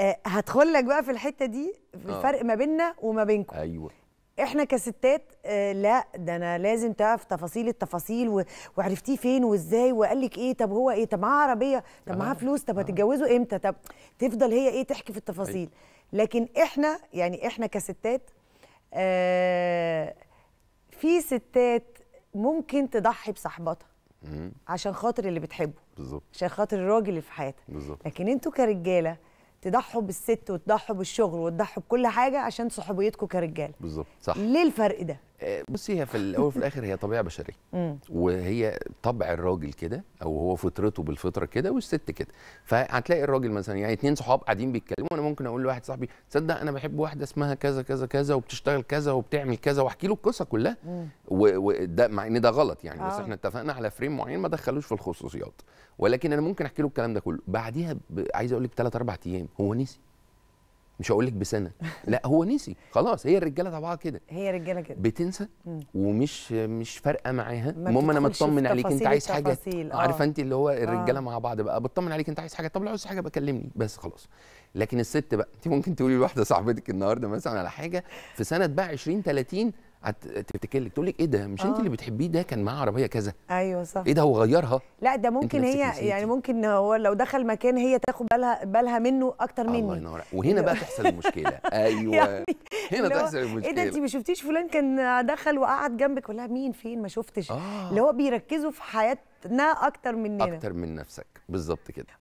آه هدخل لك بقى في الحتة دي في آه. الفرق ما بيننا وما بينكم. أيوه. إحنا كستات آه لا ده أنا لازم تعرف تفاصيل التفاصيل و... وعرفتيه فين وإزاي؟ وقال لك إيه؟ طب هو إيه؟ طب معاه عربية؟ طب معاه آه. فلوس؟ طب هتتجوزوا إمتى؟ طب تفضل هي إيه تحكي في التفاصيل. لكن إحنا يعني إحنا كستات آه في ستات ممكن تضحي بصاحبتها. عشان خاطر اللي بتحبه بالظبط. عشان خاطر الراجل اللي في حياتها. بالظبط. لكن أنتوا كرجالة تضحوا بالست وتضحوا بالشغل وتضحوا بكل حاجة عشان صحوبيتكم كرجاله بالظبط صح. ليه الفرق ده؟ بصي هي في الأول وفي الآخر هي طبيعة بشرية. وهي طبع الراجل كده أو هو فطرته بالفطرة كده والست كده. فهتلاقي الراجل مثلا يعني اتنين صحاب قاعدين بيتكلموا أنا ممكن أقول لواحد صاحبي تصدق أنا بحب واحدة اسمها كذا كذا كذا وبتشتغل كذا وبتعمل كذا. وأحكي له القصة كلها. وده مع إن ده غلط يعني بس آه. إحنا اتفقنا على فريم معين ما دخلوش في الخصوصيات. ولكن أنا ممكن أحكي له الكلام ده كله. بعديها ب... عايز أقول لك 3 4 أيام هو نسي. مش هقول لك بسنة. لا هو نسي. خلاص هي الرجالة طبعها كده. هي رجالة كده. بتنسى. ومش مش فارقة معاها. المهم أنا مطمن عليك أنت عايز حاجة. آه. عارفة أنت اللي هو الرجالة آه. مع بعض بقى. بطمن عليك أنت عايز حاجة. طب لو عايز حاجة بكلمني. بس خلاص. لكن الست بقى أنت ممكن تقولي لواحدة صاحبتك النهارده مثلا على حاجة في سنة بقى 20 30 هت- تفتكر لك تقول لك إيه ده؟ مش انت آه. اللي بتحبيه؟ ده كان معاه عربية كذا. أيوه صح. إيه ده؟ هو غيرها؟ لا ده ممكن هي نسيتي. يعني ممكن هو لو دخل مكان هي تاخد بالها بالها منه أكتر الله مني ينور وهنا بقى تحصل المشكلة. أيوه. يعني هنا تحصل إيه ده؟ انت المشكلة ما شفتيش فلان كان دخل وقعد جنبك؟ ولا مين؟ فين؟ ما شفتش. آه. اللي هو بيركزوا في حياتنا أكتر مننا. أكتر من نفسك. بالظبط كده.